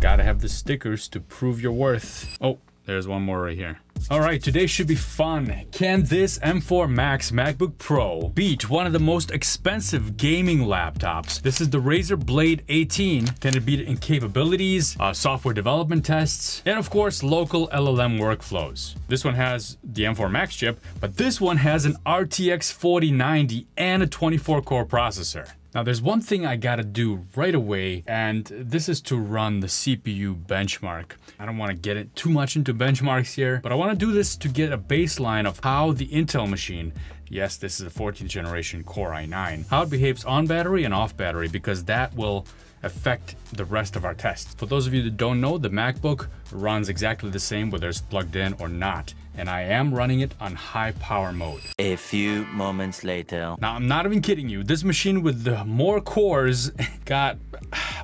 Gotta have the stickers to prove your worth. Oh, there's one more right here. All right, today should be fun. Can this M4 Max MacBook Pro beat one of the most expensive gaming laptops? This is the Razer Blade 18. Can it beat it in capabilities, uh, software development tests, and of course, local LLM workflows? This one has the M4 Max chip, but this one has an RTX 4090 and a 24 core processor. Now there's one thing I gotta do right away, and this is to run the CPU benchmark. I don't wanna get it too much into benchmarks here, but I wanna do this to get a baseline of how the Intel machine, yes, this is a 14th generation Core i9, how it behaves on battery and off battery, because that will affect the rest of our tests. For those of you that don't know, the MacBook runs exactly the same whether it's plugged in or not and I am running it on high power mode. A few moments later. Now, I'm not even kidding you. This machine with the more cores got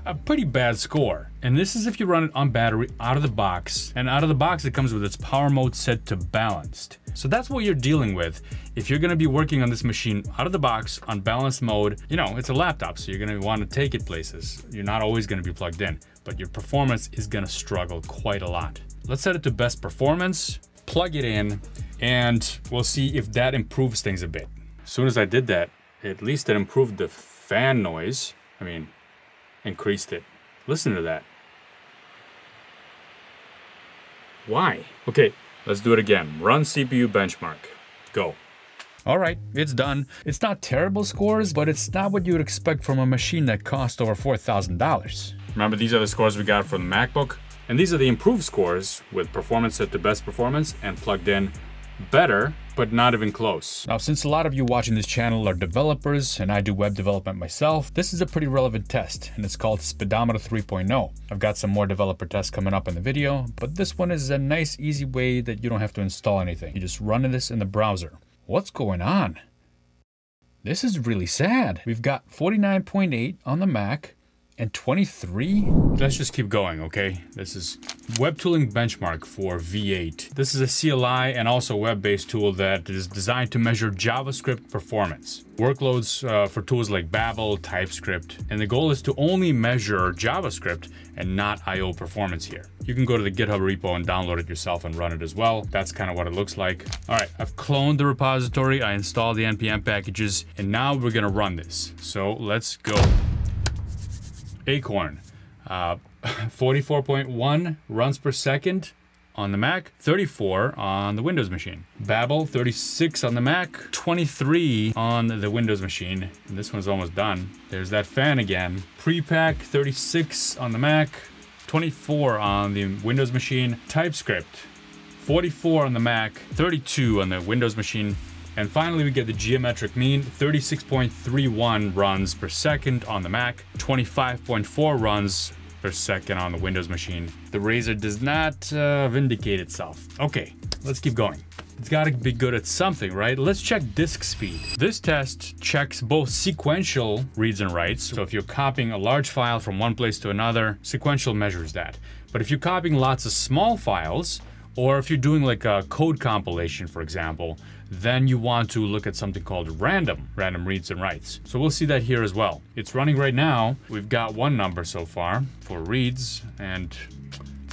a pretty bad score. And this is if you run it on battery out of the box. And out of the box, it comes with its power mode set to balanced. So that's what you're dealing with. If you're gonna be working on this machine out of the box on balanced mode, you know, it's a laptop, so you're gonna wanna take it places. You're not always gonna be plugged in, but your performance is gonna struggle quite a lot. Let's set it to best performance plug it in, and we'll see if that improves things a bit. As soon as I did that, at least it improved the fan noise. I mean, increased it. Listen to that. Why? Okay, let's do it again. Run CPU benchmark. Go. All right, it's done. It's not terrible scores, but it's not what you would expect from a machine that cost over $4,000. Remember, these are the scores we got from the MacBook. And these are the improved scores with performance set to best performance and plugged in better, but not even close. Now, since a lot of you watching this channel are developers and I do web development myself, this is a pretty relevant test and it's called Speedometer 3.0. I've got some more developer tests coming up in the video, but this one is a nice, easy way that you don't have to install anything. You just run this in the browser. What's going on? This is really sad. We've got 49.8 on the Mac, and 23? Let's just keep going, okay? This is web tooling benchmark for V8. This is a CLI and also web-based tool that is designed to measure JavaScript performance. Workloads uh, for tools like Babel, TypeScript, and the goal is to only measure JavaScript and not IO performance here. You can go to the GitHub repo and download it yourself and run it as well. That's kind of what it looks like. All right, I've cloned the repository, I installed the NPM packages, and now we're gonna run this. So let's go. Acorn. Uh, 44.1 runs per second on the Mac, 34 on the Windows machine. Babel, 36 on the Mac, 23 on the Windows machine. And this one's almost done. There's that fan again. Prepack, 36 on the Mac, 24 on the Windows machine. TypeScript, 44 on the Mac, 32 on the Windows machine. And finally, we get the geometric mean, 36.31 runs per second on the Mac, 25.4 runs per second on the Windows machine. The Razer does not uh, vindicate itself. Okay, let's keep going. It's gotta be good at something, right? Let's check disk speed. This test checks both sequential reads and writes. So if you're copying a large file from one place to another, sequential measures that. But if you're copying lots of small files, or if you're doing like a code compilation, for example, then you want to look at something called random, random reads and writes. So we'll see that here as well. It's running right now. We've got one number so far for reads and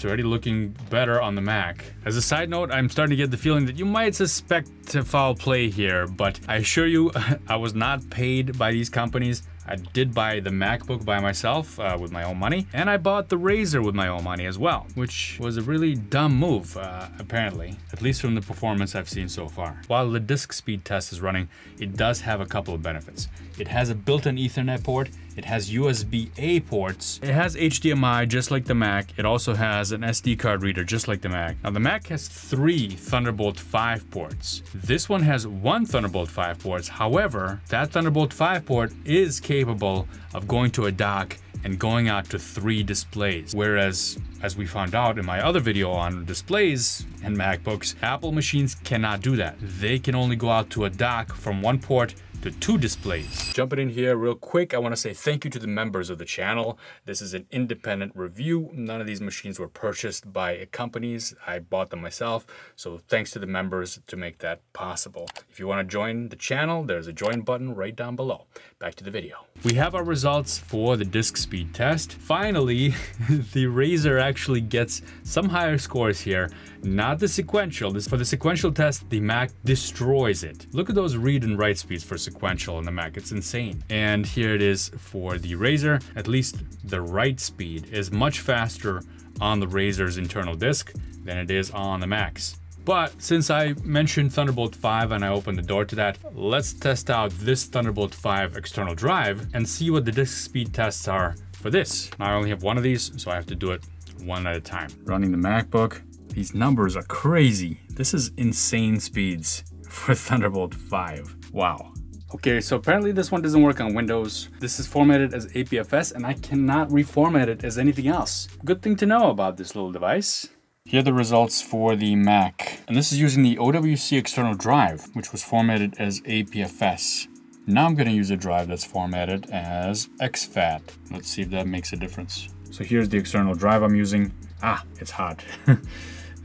it's already looking better on the Mac. As a side note, I'm starting to get the feeling that you might suspect foul play here, but I assure you, I was not paid by these companies. I did buy the MacBook by myself uh, with my own money, and I bought the Razer with my own money as well, which was a really dumb move, uh, apparently, at least from the performance I've seen so far. While the disk speed test is running, it does have a couple of benefits. It has a built-in Ethernet port, it has USB-A ports, it has HDMI just like the Mac, it also has an SD card reader just like the Mac. Now the Mac has three Thunderbolt 5 ports. This one has one Thunderbolt 5 ports, however, that Thunderbolt 5 port is capable of going to a dock and going out to three displays. Whereas, as we found out in my other video on displays and MacBooks, Apple machines cannot do that. They can only go out to a dock from one port to two displays. Jumping in here real quick, I want to say thank you to the members of the channel. This is an independent review. None of these machines were purchased by companies. I bought them myself. So thanks to the members to make that possible. If you want to join the channel, there's a join button right down below. Back to the video. We have our results for the disk speed test. Finally, the Razer actually gets some higher scores here. Not the sequential. This, for the sequential test, the Mac destroys it. Look at those read and write speeds for sequential on the Mac. It's insane. And here it is for the Razer. At least the write speed is much faster on the Razer's internal disk than it is on the Macs. But since I mentioned Thunderbolt 5 and I opened the door to that, let's test out this Thunderbolt 5 external drive and see what the disk speed tests are for this. I only have one of these, so I have to do it one at a time. Running the MacBook, these numbers are crazy. This is insane speeds for Thunderbolt 5. Wow. Okay, so apparently this one doesn't work on Windows. This is formatted as APFS and I cannot reformat it as anything else. Good thing to know about this little device. Here are the results for the Mac. And this is using the OWC external drive, which was formatted as APFS. Now I'm gonna use a drive that's formatted as exFAT. Let's see if that makes a difference. So here's the external drive I'm using. Ah, it's hot.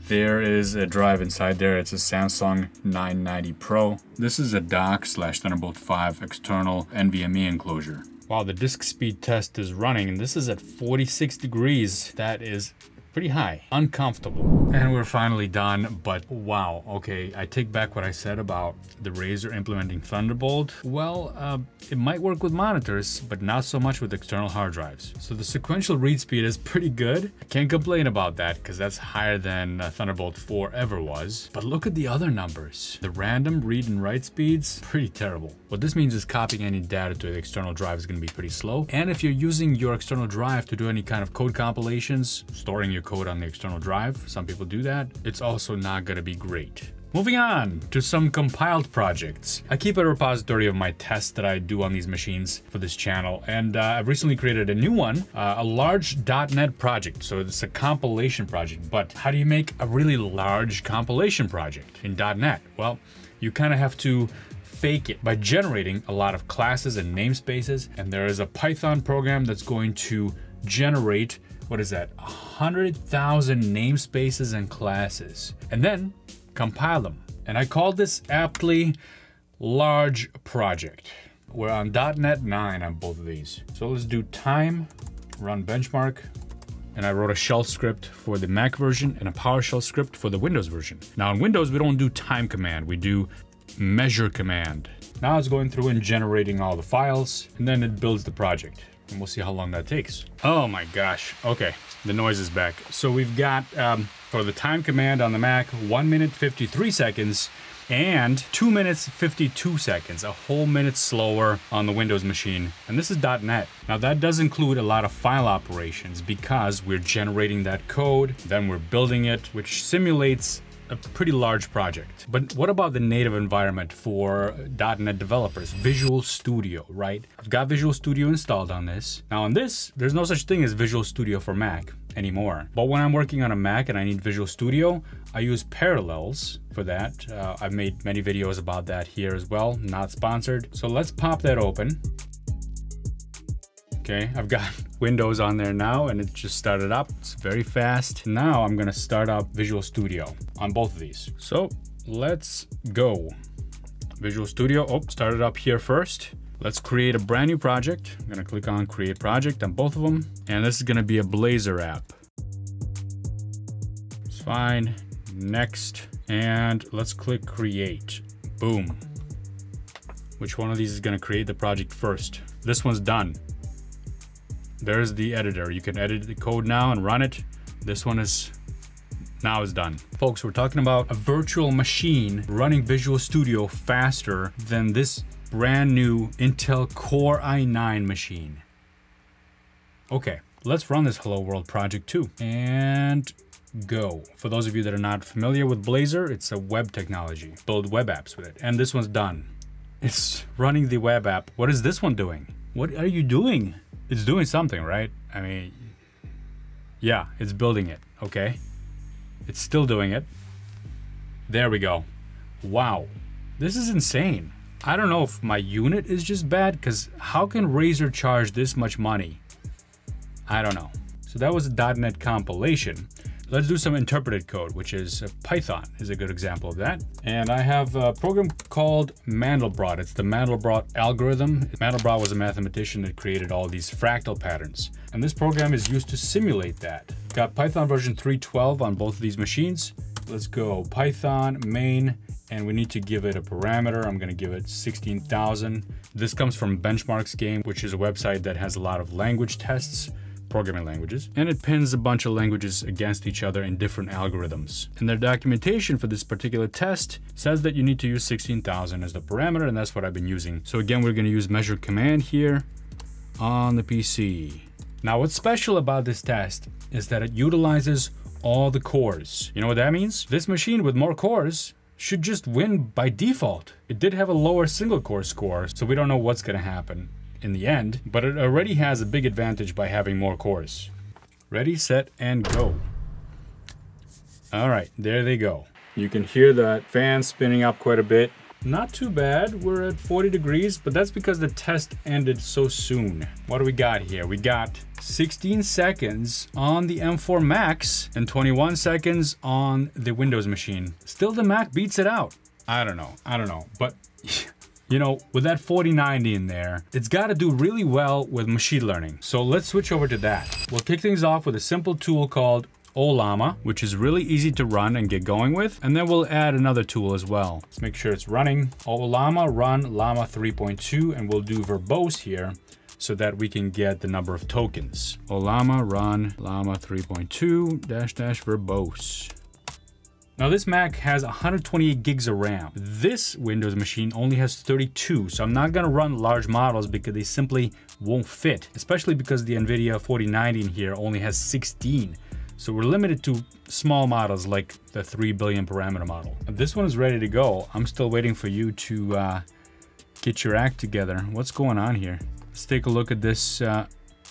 There is a drive inside there. It's a Samsung 990 Pro. This is a dock slash Thunderbolt 5 external NVMe enclosure. Wow, the disk speed test is running and this is at 46 degrees. That is pretty high, uncomfortable. And we're finally done, but wow, okay, I take back what I said about the Razer implementing Thunderbolt. Well, uh, it might work with monitors, but not so much with external hard drives. So the sequential read speed is pretty good. I can't complain about that because that's higher than uh, Thunderbolt 4 ever was. But look at the other numbers. The random read and write speeds, pretty terrible. What this means is copying any data to the external drive is going to be pretty slow. And if you're using your external drive to do any kind of code compilations, storing your code on the external drive, some people do that, it's also not gonna be great. Moving on to some compiled projects. I keep a repository of my tests that I do on these machines for this channel, and uh, I've recently created a new one, uh, a large .NET project. So it's a compilation project, but how do you make a really large compilation project in .NET? Well, you kind of have to fake it by generating a lot of classes and namespaces, and there is a Python program that's going to generate what is that, 100,000 namespaces and classes, and then compile them. And I call this aptly large project. We're on .NET 9 on both of these. So let's do time, run benchmark, and I wrote a shell script for the Mac version and a PowerShell script for the Windows version. Now in Windows, we don't do time command, we do measure command. Now it's going through and generating all the files, and then it builds the project and we'll see how long that takes. Oh my gosh. Okay, the noise is back. So we've got, um, for the time command on the Mac, 1 minute 53 seconds and 2 minutes 52 seconds, a whole minute slower on the Windows machine. And this is .NET. Now that does include a lot of file operations because we're generating that code, then we're building it, which simulates a pretty large project. But what about the native environment for .NET developers? Visual Studio, right? I've got Visual Studio installed on this. Now on this, there's no such thing as Visual Studio for Mac anymore. But when I'm working on a Mac and I need Visual Studio, I use Parallels for that. Uh, I've made many videos about that here as well, not sponsored. So let's pop that open. Okay, I've got Windows on there now and it just started up. It's very fast. Now I'm gonna start up Visual Studio on both of these. So let's go. Visual Studio, oh, started up here first. Let's create a brand new project. I'm gonna click on create project on both of them. And this is gonna be a Blazor app. It's fine, next. And let's click create, boom. Which one of these is gonna create the project first? This one's done. There's the editor. You can edit the code now and run it. This one is now is done. Folks, we're talking about a virtual machine running Visual Studio faster than this brand new Intel Core i9 machine. Okay, let's run this Hello World project too. And go. For those of you that are not familiar with Blazor, it's a web technology. Build web apps with it. And this one's done. It's running the web app. What is this one doing? What are you doing? it's doing something, right? I mean, yeah, it's building it, okay? It's still doing it. There we go. Wow, this is insane. I don't know if my unit is just bad, because how can Razer charge this much money? I don't know. So that was a .NET compilation. Let's do some interpreted code, which is uh, Python is a good example of that. And I have a program called Mandelbrot. It's the Mandelbrot algorithm. Mandelbrot was a mathematician that created all these fractal patterns. And this program is used to simulate that. Got Python version 3.12 on both of these machines. Let's go Python main, and we need to give it a parameter. I'm gonna give it 16,000. This comes from Benchmarks Game, which is a website that has a lot of language tests programming languages, and it pins a bunch of languages against each other in different algorithms. And their documentation for this particular test says that you need to use 16,000 as the parameter, and that's what I've been using. So again, we're gonna use measure command here on the PC. Now what's special about this test is that it utilizes all the cores. You know what that means? This machine with more cores should just win by default. It did have a lower single core score, so we don't know what's gonna happen in the end, but it already has a big advantage by having more cores. Ready, set, and go. All right, there they go. You can hear that fan spinning up quite a bit. Not too bad, we're at 40 degrees, but that's because the test ended so soon. What do we got here? We got 16 seconds on the M4 Max and 21 seconds on the Windows machine. Still the Mac beats it out. I don't know, I don't know, but You know, with that 4090 in there, it's got to do really well with machine learning. So let's switch over to that. We'll kick things off with a simple tool called Ollama, which is really easy to run and get going with. And then we'll add another tool as well. Let's make sure it's running. Ollama run Llama 3.2, and we'll do verbose here so that we can get the number of tokens. Ollama run Llama 3.2 dash dash verbose. Now this Mac has 128 gigs of RAM. This Windows machine only has 32, so I'm not gonna run large models because they simply won't fit, especially because the NVIDIA 4090 in here only has 16. So we're limited to small models like the 3 billion parameter model. This one is ready to go. I'm still waiting for you to uh, get your act together. What's going on here? Let's take a look at this uh,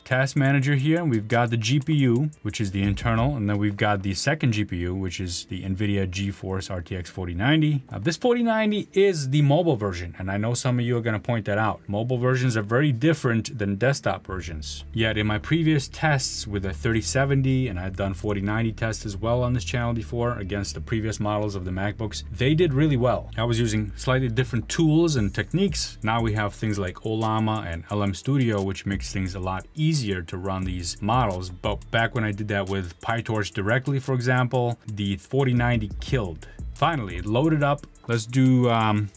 task manager here, and we've got the GPU, which is the internal, and then we've got the second GPU, which is the NVIDIA GeForce RTX 4090. Now, uh, this 4090 is the mobile version, and I know some of you are going to point that out. Mobile versions are very different than desktop versions. Yet in my previous tests with the 3070, and I've done 4090 tests as well on this channel before against the previous models of the MacBooks, they did really well. I was using slightly different tools and techniques. Now we have things like Ollama and LM Studio, which makes things a lot easier easier to run these models. But back when I did that with PyTorch directly, for example, the 4090 killed. Finally, load it up. Let's do um,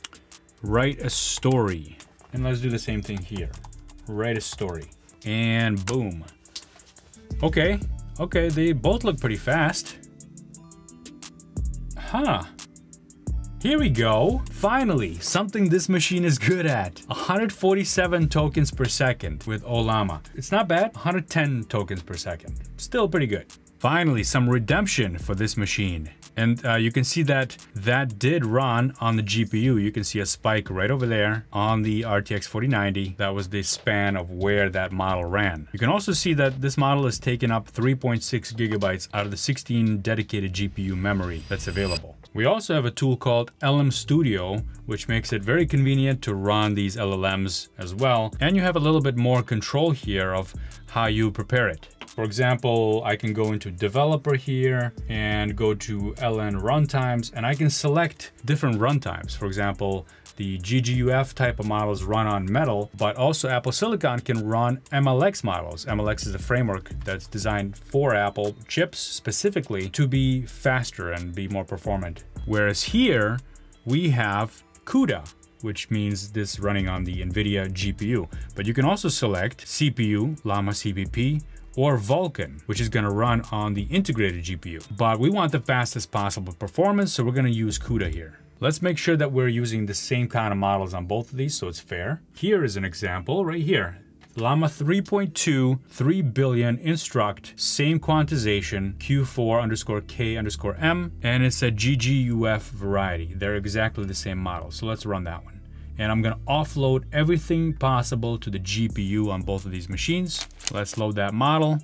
write a story. And let's do the same thing here. Write a story. And boom. Okay, okay, they both look pretty fast. Huh. Here we go. Finally, something this machine is good at. 147 tokens per second with Ollama. It's not bad, 110 tokens per second. Still pretty good. Finally, some redemption for this machine. And uh, you can see that that did run on the GPU. You can see a spike right over there on the RTX 4090. That was the span of where that model ran. You can also see that this model is taking up 3.6 gigabytes out of the 16 dedicated GPU memory that's available. We also have a tool called LM Studio, which makes it very convenient to run these LLMs as well. And you have a little bit more control here of how you prepare it. For example, I can go into developer here and go to LM runtimes and I can select different runtimes. For example, the GGUF type of models run on Metal, but also Apple Silicon can run MLX models. MLX is a framework that's designed for Apple chips specifically to be faster and be more performant. Whereas here we have CUDA, which means this running on the NVIDIA GPU. But you can also select CPU, Llama CPP, or Vulkan, which is gonna run on the integrated GPU. But we want the fastest possible performance, so we're gonna use CUDA here. Let's make sure that we're using the same kind of models on both of these so it's fair. Here is an example right here. Llama 3.2, 3 billion instruct, same quantization, Q4 underscore K underscore M, and it's a GGUF variety. They're exactly the same model. So let's run that one. And I'm gonna offload everything possible to the GPU on both of these machines. Let's load that model.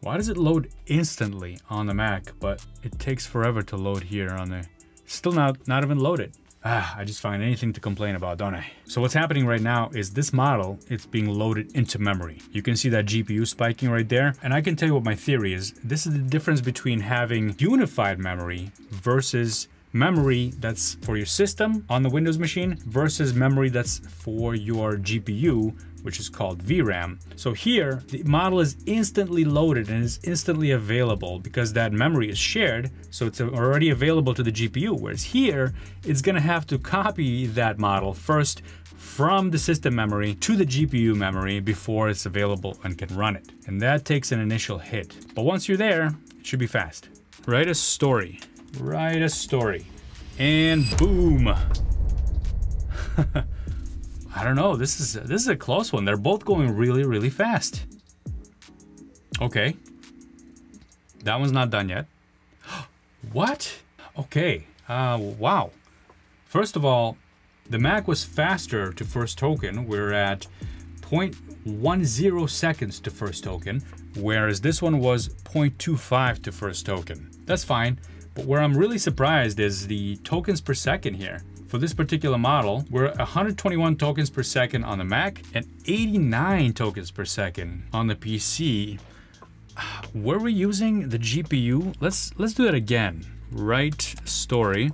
Why does it load instantly on the Mac, but it takes forever to load here on the Still not, not even loaded. Ah, I just find anything to complain about, don't I? So what's happening right now is this model, it's being loaded into memory. You can see that GPU spiking right there. And I can tell you what my theory is. This is the difference between having unified memory versus memory that's for your system on the Windows machine versus memory that's for your GPU, which is called VRAM. So here, the model is instantly loaded and is instantly available because that memory is shared, so it's already available to the GPU. Whereas here, it's gonna have to copy that model first from the system memory to the GPU memory before it's available and can run it. And that takes an initial hit. But once you're there, it should be fast. Write a story. Write a story. And boom. I don't know. This is this is a close one. They're both going really, really fast. Okay. That one's not done yet. what? Okay. Uh, wow. First of all, the Mac was faster to first token. We're at 0.10 seconds to first token, whereas this one was 0.25 to first token. That's fine. But where I'm really surprised is the tokens per second here. For this particular model, we're 121 tokens per second on the Mac and 89 tokens per second on the PC. Were we using the GPU? Let's let's do that again. Write story.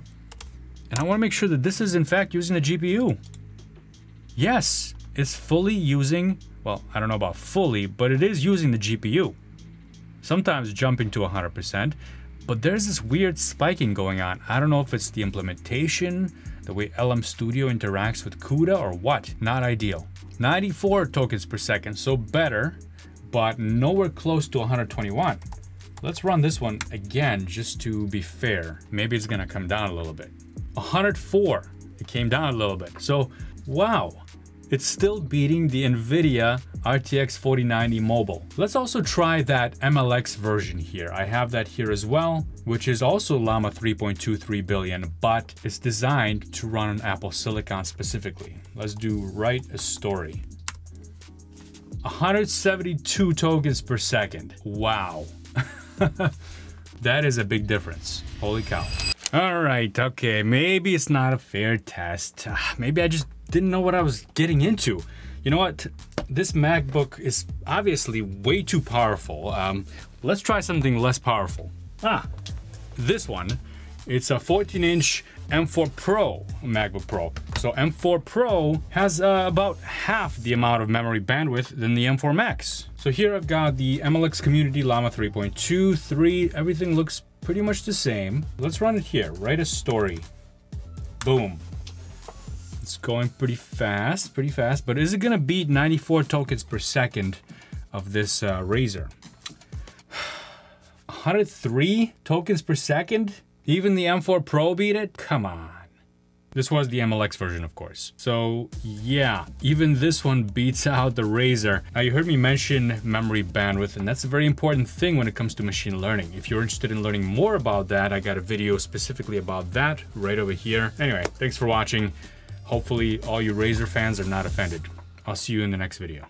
And I want to make sure that this is in fact using the GPU. Yes, it's fully using, well, I don't know about fully, but it is using the GPU. Sometimes jumping to 100%, but there's this weird spiking going on. I don't know if it's the implementation, the way LM Studio interacts with CUDA or what. Not ideal. 94 tokens per second, so better, but nowhere close to 121. Let's run this one again just to be fair. Maybe it's gonna come down a little bit. 104, it came down a little bit. So, wow, it's still beating the NVIDIA RTX 4090 Mobile. Let's also try that MLX version here. I have that here as well, which is also Llama 3.23 billion, but it's designed to run on Apple Silicon specifically. Let's do write a story. 172 tokens per second. Wow. that is a big difference. Holy cow. All right, okay, maybe it's not a fair test. Ah, maybe I just didn't know what I was getting into. You know what? This MacBook is obviously way too powerful. Um, let's try something less powerful. Ah, this one. It's a 14 inch M4 Pro MacBook Pro. So M4 Pro has uh, about half the amount of memory bandwidth than the M4 Max. So here I've got the MLX Community Llama 3.2, 3, everything looks pretty much the same. Let's run it here, write a story. Boom. It's going pretty fast, pretty fast, but is it gonna beat 94 tokens per second of this uh, Razer? 103 tokens per second? Even the M4 Pro beat it? Come on. This was the MLX version, of course. So yeah, even this one beats out the Razer. Now you heard me mention memory bandwidth, and that's a very important thing when it comes to machine learning. If you're interested in learning more about that, I got a video specifically about that right over here. Anyway, thanks for watching. Hopefully all you Razer fans are not offended. I'll see you in the next video.